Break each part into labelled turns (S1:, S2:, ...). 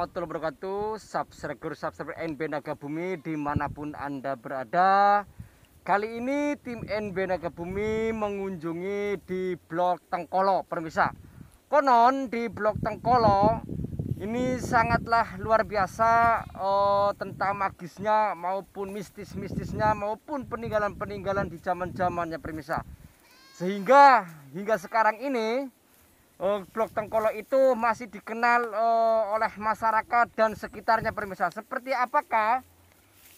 S1: warahmatullahi wabarakatuh. Subscriber subscriber NB Naga Bumi di mana pun anda berada. Kali ini tim NB Naga Bumi mengunjungi di blok Tengkolo. Permisa. Konon di blok Tengkolo ini sangatlah luar biasa oh, tentang magisnya maupun mistis-mistisnya maupun peninggalan-peninggalan di zaman zamannya permisa. Sehingga hingga sekarang ini uh, Blok Tengkolo itu masih dikenal uh, oleh masyarakat dan sekitarnya permisa. Seperti apakah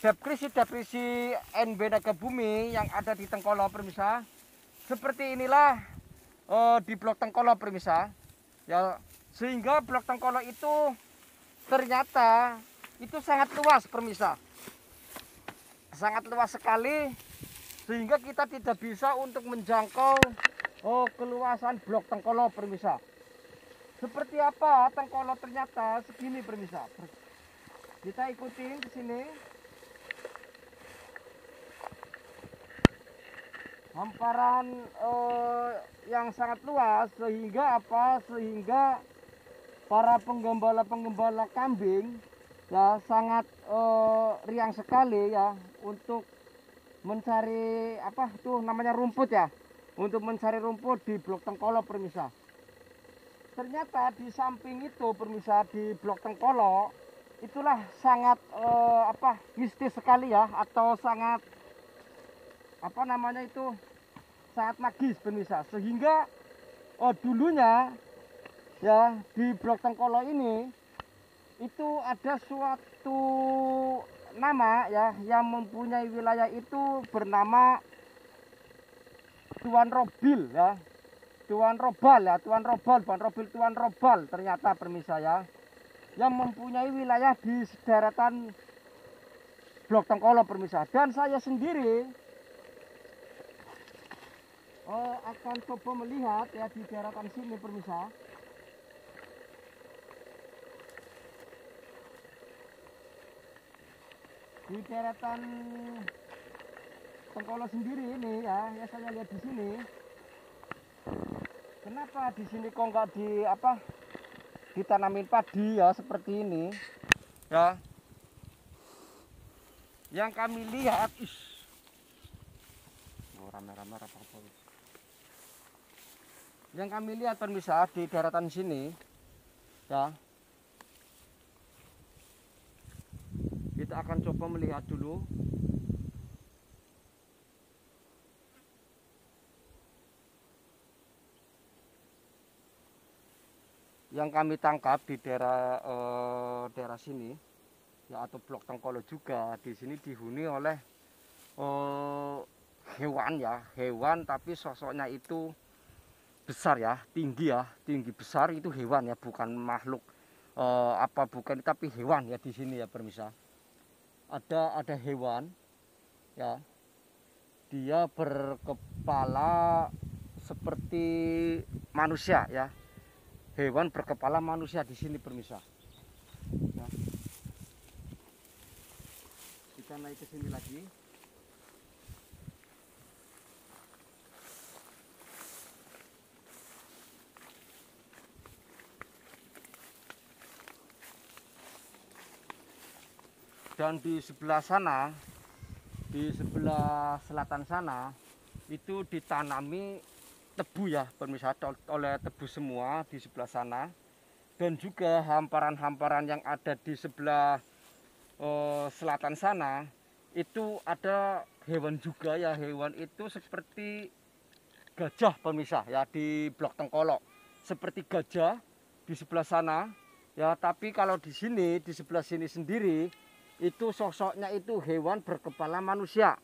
S1: depresi-depresi NB Naga Bumi yang ada di Tengkolo permisa? Seperti inilah uh, di Blok Tengkolo permisa. Ya, sehingga Blok Tengkolo itu ternyata itu sangat luas permisa. Sangat luas sekali sehingga kita tidak bisa untuk menjangkau Oh, keluasan blok Tengkolo permisa. Seperti apa Tengkolo ternyata segini permisa. Kita ikutin ke sini. Hamparan eh, yang sangat luas sehingga apa? Sehingga para penggembala-penggembala kambing ya sangat eh, riang sekali ya untuk mencari apa tuh namanya rumput ya untuk mencari rumput di blok Tengkolo permisa. Ternyata di samping itu permisa di blok Tengkolo itulah sangat eh, apa mistis sekali ya atau sangat apa namanya itu sangat magis permisa sehingga oh, dulunya ya di blok Tengkolo ini itu ada suatu nama ya yang mempunyai wilayah itu bernama Tuan Robil ya. Tuan Robal ya, Tuan Robal, Tuan Robil Tuan Robal ternyata permisa ya. Yang mempunyai wilayah di daratan Blok Tengkolo permisa. Dan saya sendiri oh, akan coba melihat ya di daratan sini permisa. Di daratan Tengkolo sendiri ini ya, ya saya lihat di sini. Kenapa di sini kok nggak di apa? Ditanamin padi ya seperti ini. Ya. Yang kami lihat, is. Oh, rame-rame. Yang kami lihat pemirsa di daratan sini, ya. Kita akan coba melihat dulu yang kami tangkap di daerah eh, daerah sini ya atau blok Tengkolo juga di sini dihuni oleh eh, hewan ya hewan tapi sosoknya itu besar ya tinggi ya tinggi besar itu hewan ya bukan makhluk eh, apa bukan tapi hewan ya di sini ya permisa. Ada ada hewan ya dia berkepala seperti manusia ya hewan berkepala manusia di sini permisa. Ya. Kita naik ke sini lagi. Dan di sebelah sana, di sebelah selatan sana, itu ditanami tebu ya pemirsa oleh tebu semua di sebelah sana. Dan juga hamparan-hamparan yang ada di sebelah uh, selatan sana itu ada hewan juga ya. Hewan itu seperti gajah pemirsa ya di blok tengkolok. Seperti gajah di sebelah sana ya. Tapi kalau di sini di sebelah sini sendiri itu sosoknya itu hewan berkepala manusia.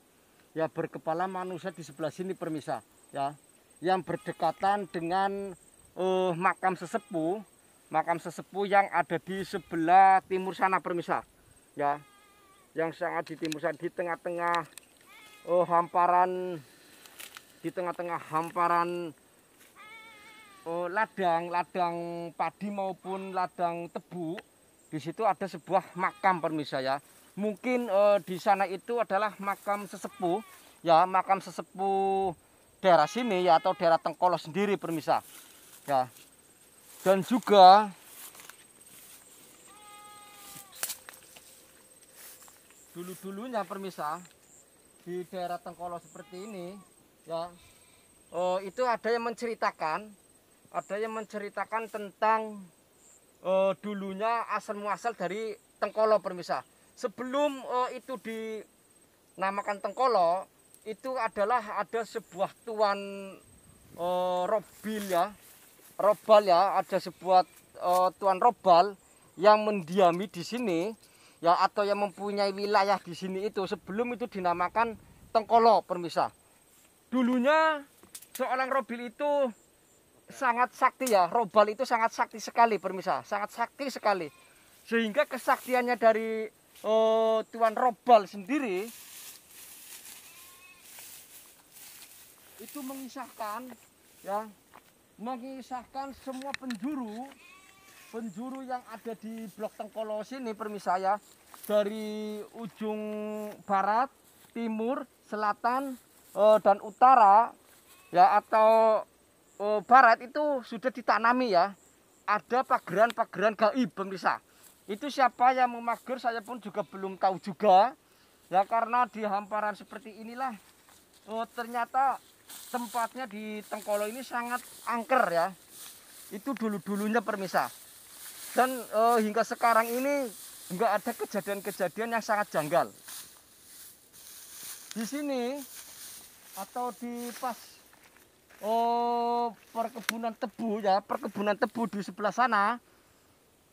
S1: Ya berkepala manusia di sebelah sini permisa ya yang berdekatan dengan uh, makam sesepuh makam sesepuh yang ada di sebelah timur sana permisa ya yang sangat di timur sana di tengah-tengah uh, hamparan di tengah-tengah hamparan uh, ladang ladang padi maupun ladang tebu di situ ada sebuah makam permisa ya. Mungkin uh, di sana itu adalah makam sesepuh ya makam sesepuh daerah sini ya atau daerah Tengkolo sendiri permisa ya. Dan juga dulu-dulunya permisa di daerah Tengkolo seperti ini ya oh, itu ada yang menceritakan ada yang menceritakan tentang oh, dulunya asal muasal dari Tengkolo permisa sebelum oh, itu dinamakan Tengkolo itu adalah ada sebuah tuan oh, robil ya robal ya ada sebuah oh, tuan robal yang mendiami di sini ya atau yang mempunyai wilayah di sini itu sebelum itu dinamakan Tengkolo permisa. Dulunya seorang Robil itu sangat sakti ya, Robal itu sangat sakti sekali permisa, sangat sakti sekali. Sehingga kesaktiannya dari oh, Tuan Robal sendiri itu mengisahkan ya mengisahkan semua penjuru penjuru yang ada di blok Tengkolo sini permisa ya dari ujung barat, timur, selatan uh, dan utara ya atau uh, barat itu sudah ditanami ya. Ada pageran-pageran gaib pemirsa. Itu siapa yang memager saya pun juga belum tahu juga. Ya karena di hamparan seperti inilah oh, ternyata tempatnya di Tengkolo ini sangat angker ya. Itu dulu-dulunya permisa. Dan uh, hingga sekarang ini nggak ada kejadian-kejadian yang sangat janggal. Di sini atau di pas oh perkebunan tebu ya perkebunan tebu di sebelah sana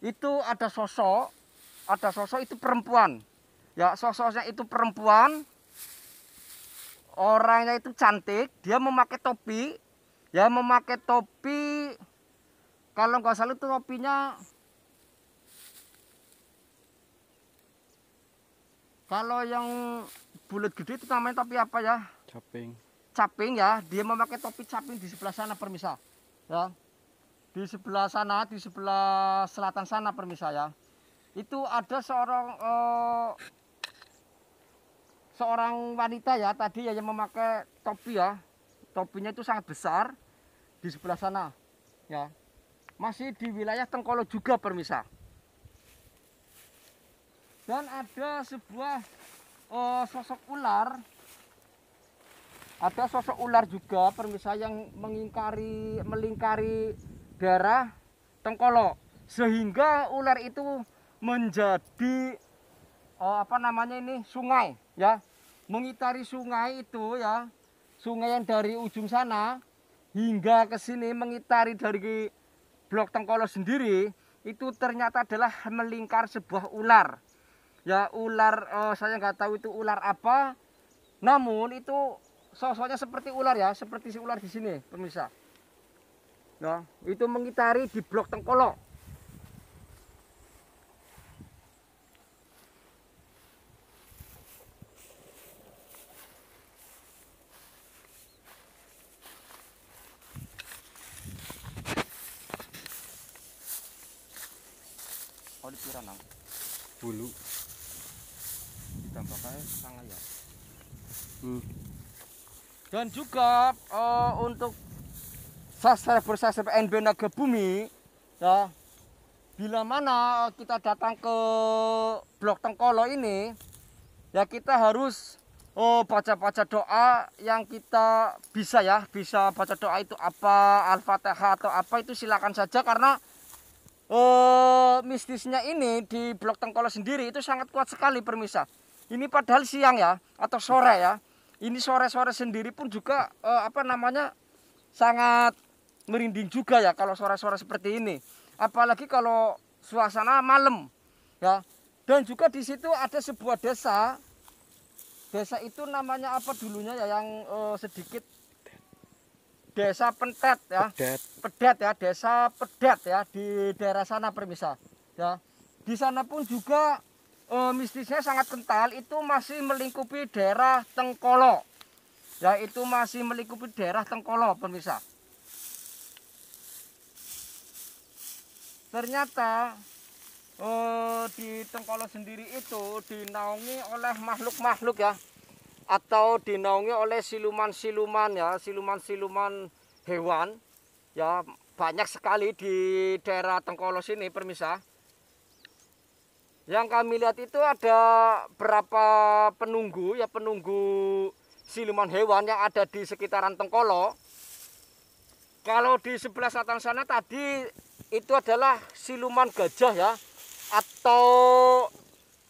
S1: itu ada sosok ada sosok itu perempuan. Ya sosoknya itu perempuan orangnya itu cantik dia memakai topi ya memakai topi kalau nggak salah itu topinya Kalau yang bulat gede itu namanya topi apa ya?
S2: Caping.
S1: Caping ya, dia memakai topi caping di sebelah sana permisa. Ya. Di sebelah sana, di sebelah selatan sana permisa ya. Itu ada seorang uh, seorang wanita ya tadi ya yang memakai topi ya. Topinya itu sangat besar di sebelah sana. Ya. Masih di wilayah Tengkolo juga permisa dan ada sebuah oh, sosok ular ada sosok ular juga permisa yang mengingkari melingkari daerah Tengkolo sehingga ular itu menjadi oh, apa namanya ini sungai ya mengitari sungai itu ya sungai yang dari ujung sana hingga ke sini mengitari dari blok Tengkolo sendiri itu ternyata adalah melingkar sebuah ular. Ya ular oh, saya nggak tahu itu ular apa namun itu sosoknya seperti ular ya seperti si ular di sini pemirsa. Ya itu mengitari di blok tengkolok Oh, di
S2: Bulu.
S1: Dampaknya sangat ya.
S2: Hmm.
S1: dan juga uh, untuk subscriber subscriber NB Naga Bumi ya bila mana kita datang ke blok Tengkolo ini ya kita harus oh baca-baca doa yang kita bisa ya. Bisa baca doa itu apa Al-Fatihah atau apa itu silakan saja karena oh mistisnya ini di blok Tengkolo sendiri itu sangat kuat sekali permisa ini padahal siang ya atau sore ya. Ini sore-sore sendiri pun juga eh, apa namanya sangat merinding juga ya kalau sore-sore seperti ini. Apalagi kalau suasana malam ya. Dan juga di situ ada sebuah desa. Desa itu namanya apa dulunya ya yang eh, sedikit Desa Pentet ya.
S2: Pedet.
S1: Pedet ya, Desa Pedet ya di daerah sana permisa. Ya. Di sana pun juga uh, mistisnya sangat kental itu masih melingkupi daerah Tengkolo ya itu masih melingkupi daerah Tengkolo pemirsa ternyata uh, di Tengkolo sendiri itu dinaungi oleh makhluk-makhluk ya atau dinaungi oleh siluman-siluman ya siluman-siluman hewan ya banyak sekali di daerah Tengkolo sini permisa Yang kami lihat itu ada berapa penunggu ya penunggu siluman hewan yang ada di sekitaran Tengkolo. Kalau di sebelah selatan sana tadi itu adalah siluman gajah ya atau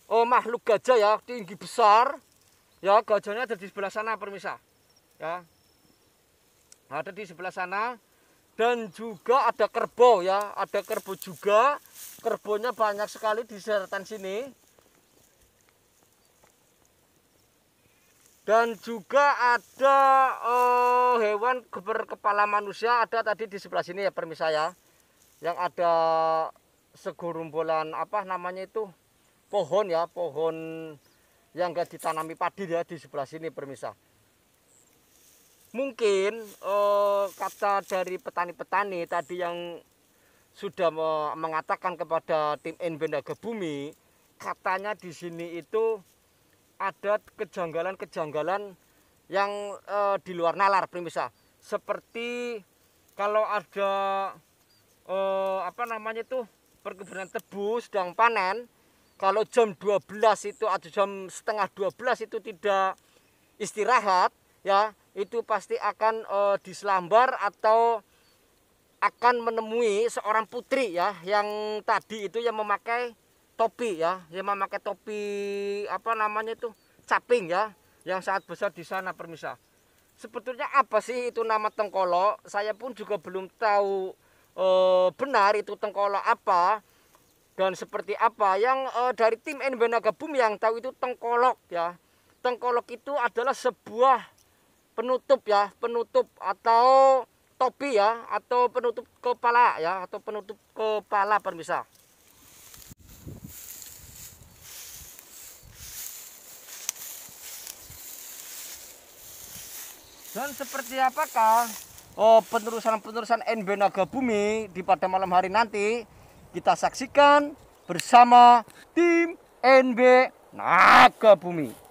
S1: oh, makhluk gajah ya tinggi besar ya gajahnya ada di sebelah sana permisa ya. Ada di sebelah sana. Dan juga ada kerbau ya. Ada kerbau juga. Kerbonya banyak sekali di selatan sini. Dan juga ada uh, hewan berkepala manusia ada tadi di sebelah sini ya permisa ya. Yang ada segurumbulan apa namanya itu? Pohon ya pohon yang enggak ditanami padi ya di sebelah sini permisa mungkin eh, kata dari petani-petani tadi yang sudah mengatakan kepada tim NB Naga Bumi katanya di sini itu ada kejanggalan-kejanggalan yang eh, di luar nalar permisa seperti kalau ada eh, apa namanya itu perkebunan tebu sedang panen kalau jam 12 itu atau jam setengah 12 itu tidak istirahat ya itu pasti akan uh, diselambar atau akan menemui seorang putri ya yang tadi itu yang memakai topi ya yang memakai topi apa namanya itu caping ya yang sangat besar di sana permisa. Sebetulnya apa sih itu nama tengkolo saya pun juga belum tahu e, benar itu tengkolo apa dan seperti apa? Yang e, dari tim NB Naga Bumi yang tahu itu tengkolok ya. Tengkolok itu adalah sebuah penutup ya, penutup atau topi ya, atau penutup kepala ya, atau penutup kepala pemirsa. Dan seperti apakah oh, penerusan-penerusan NB Naga Bumi di pada malam hari nanti kita saksikan bersama tim NB Naga Bumi.